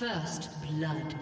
First blood.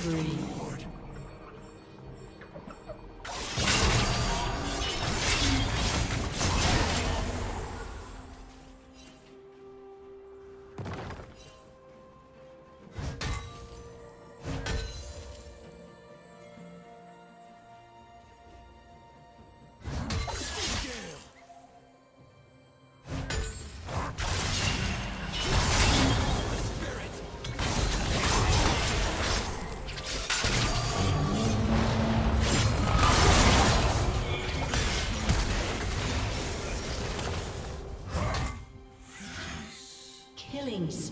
Three. Kill.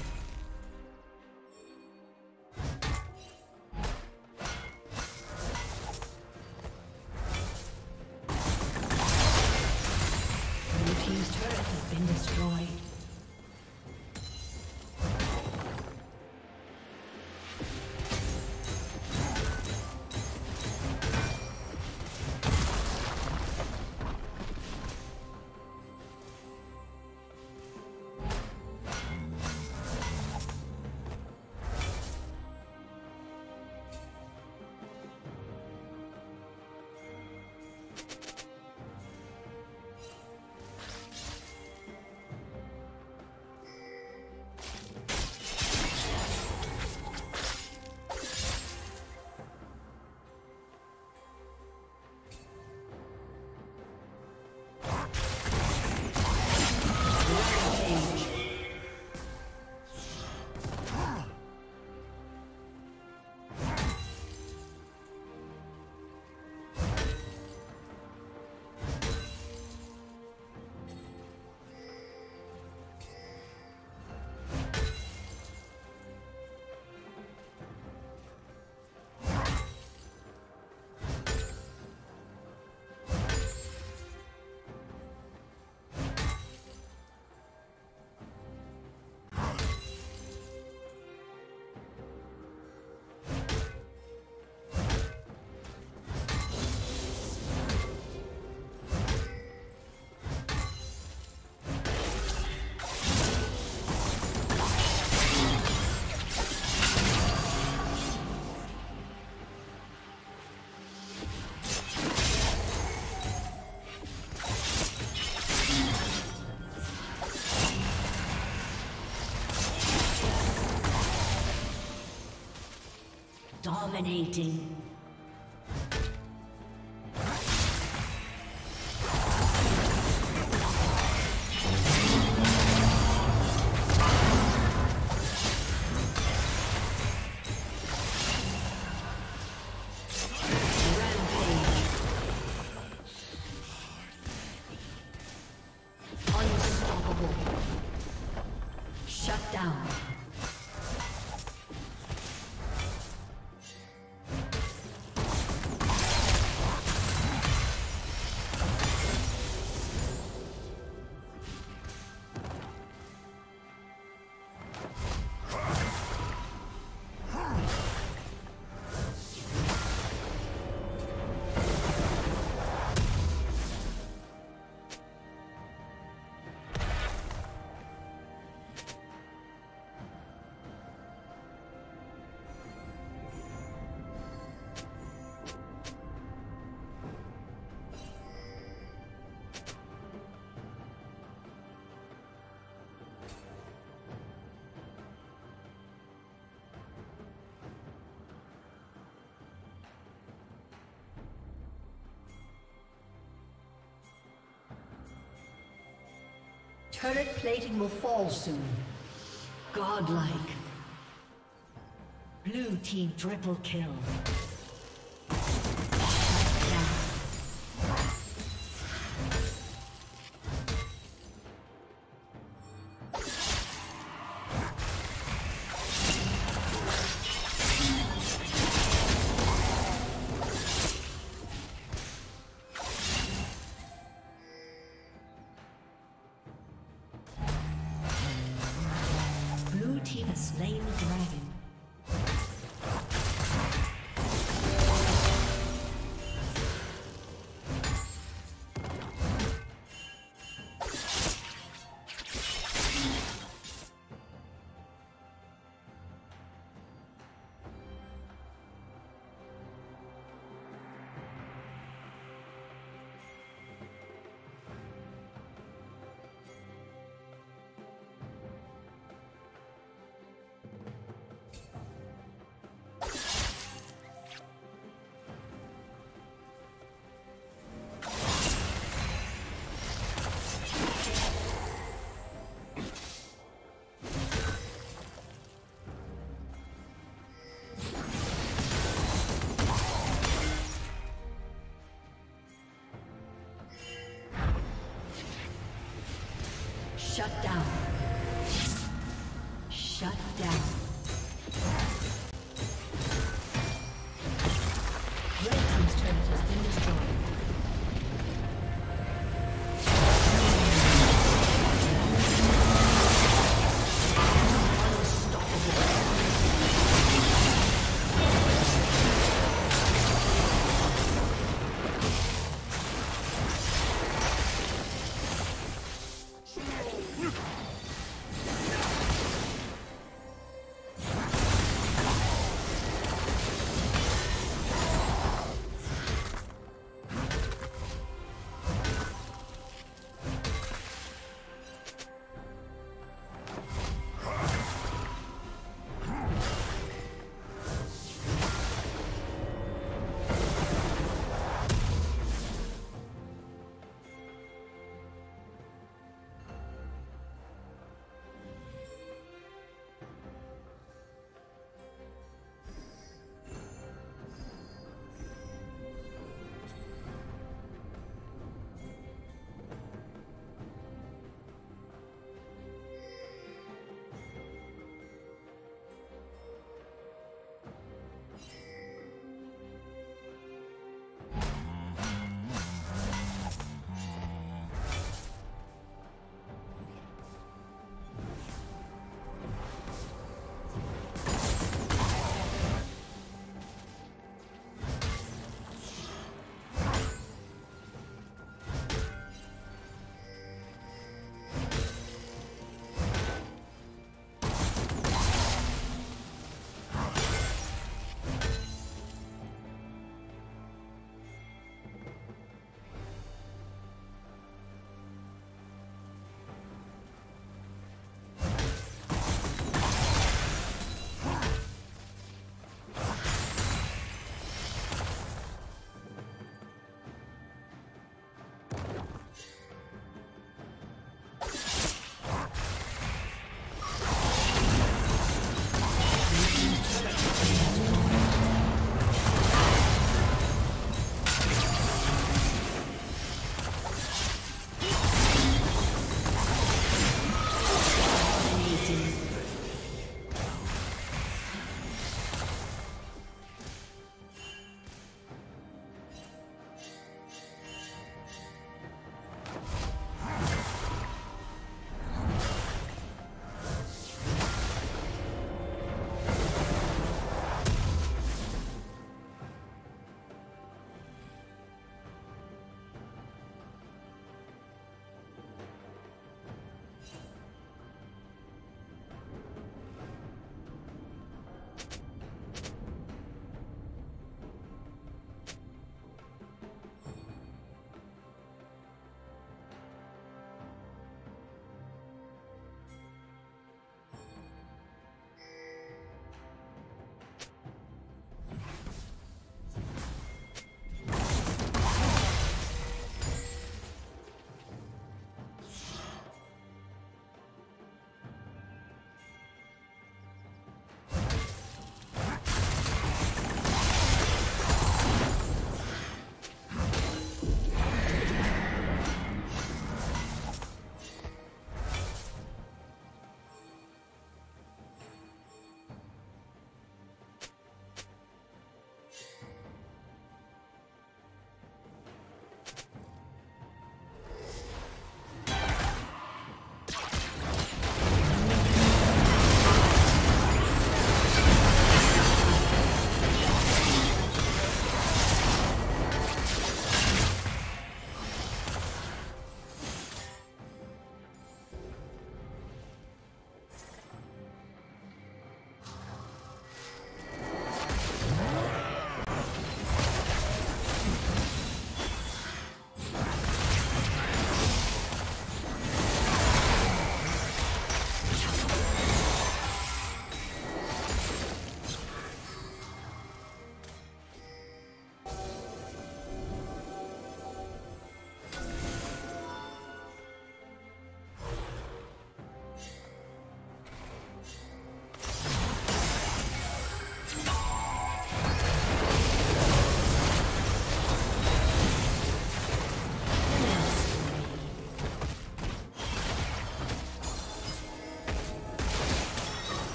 Dominating. Turret plating will fall soon. Godlike. Blue team triple kill. Shut down.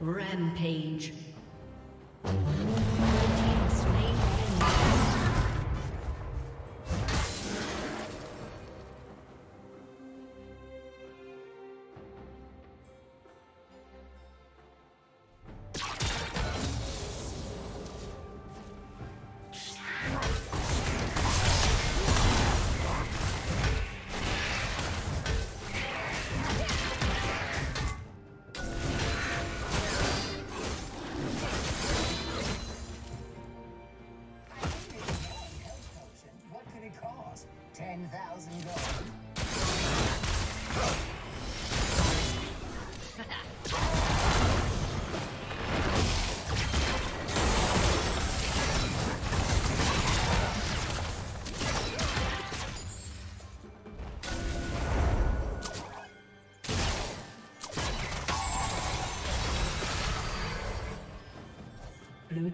Rampage.